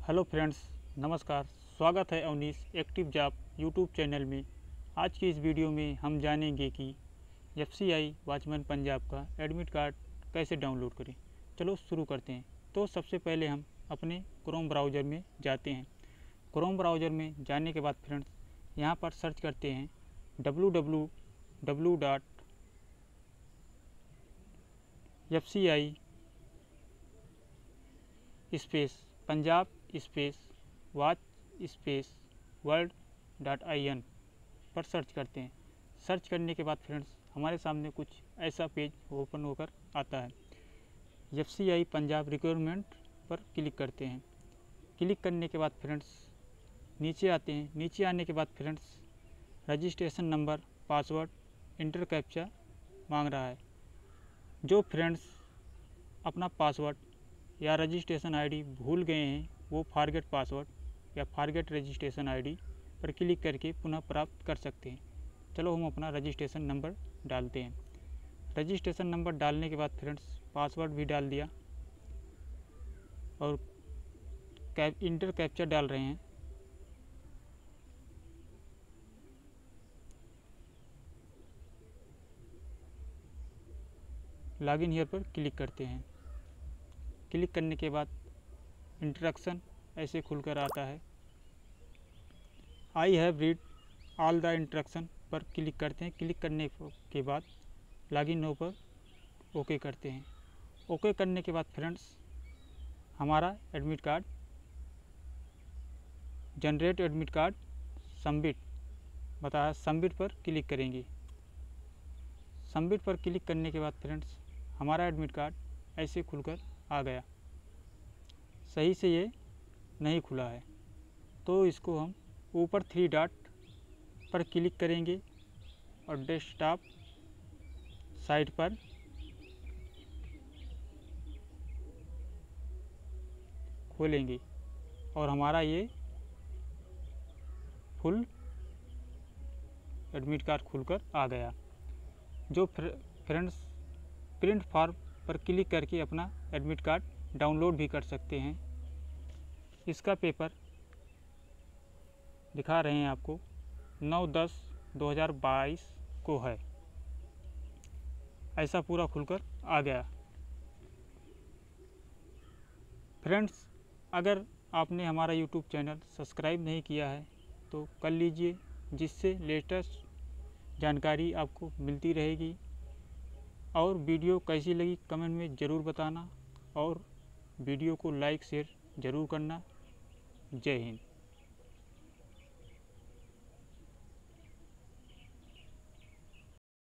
Hello friends, नमस्कार, स्वागत है Avneesh active job YouTube channel में। आज की इस वीडियो में हम जानेंगे कि F C I watchman Punjab का एडमिट कार्ड कैसे डाउनलोड करें। चलो शुरू करते हैं। तो सबसे पहले हम अपने क्रोम ब्राउज़र में जाते हैं। क्रोम ब्राउज़र में जाने के बाद फ्रेंड्स, यहाँ पर सर्च करते हैं W W W dot F C I space Punjab space watch space world dot I N पर सर्च करते हैं। सर्च करने के बाद फ्रेंड्स, हमारे सामने कुछ ऐसा पेज ओपन होकर आता है। F C I Punjab requirement पर क्लिक करते हैं। क्लिक करने के बाद फ्रेंड्स, नीचे आते हैं। नीचे आने के बाद friends, registration number, password, enter captcha मांग रहा है। जो फ्रेंड्स अपना पासवर्ड या रजिस्ट्रेशन आईडी भूल गए हैं, वो फारगेट पासवर्ड या फारगेट रजिस्ट्रेशन आईडी पर क्लिक करके पुनः प्राप्त कर सकते हैं। चलो हम अपना रजिस्ट्रेशन नंबर डालते हैं। रजिस्ट्रेशन नंबर डालने के बाद फ्रेंड्स पासवर्ड भी डाल दिया। और कैप इंटर कैप्चर डाल रहे हैं। लॉगिन हियर पर क्लिक करते हैं। क्लिक करने के बाद इंट्रक्शन ऐसे खुलकर आता है। I have read all the instruction पर क्लिक करते हैं। क्लिक करने के बाद लॉगिन नो पर ओके करते हैं। ओके करने के बाद फ्रेंड्स हमारा admit card generate admit card submit बताया सबमिट पर क्लिक करेंगे। सबमिट पर क्लिक करने के बाद फ्रेंड्स हमारा एडमिट कार्ड ऐसे खुलकर आ गया। सही से ये नहीं खुला है। तो इसको हम ऊपर थ्री डॉट पर क्लिक करेंगे और डेस्कटॉप साइट पर खोलेंगे और हमारा ये फुल एडमिट कार्ड खुलकर आ गया। जो फ्रेंड्स प्रिंट फॉर्म पर क्लिक करके अपना एडमिट कार्ड डाउनलोड भी कर सकते हैं। इसका पेपर दिखा रहे हैं आपको। नौ दस दो हज़ार बाईस को है। ऐसा पूरा खुलकर आ गया। फ्रेंड्स, अगर आपने हमारा यूट्यूब चैनल सब्सक्राइब नहीं किया है तो कर लीजिए, जिससे लेटेस्ट जानकारी आपको मिलती रहेगी। और वीडियो कैसी लगी कमेंट में ज़रूर बताना और वीडियो को लाइक, शेयर ज़रूर करना। जय हिंद।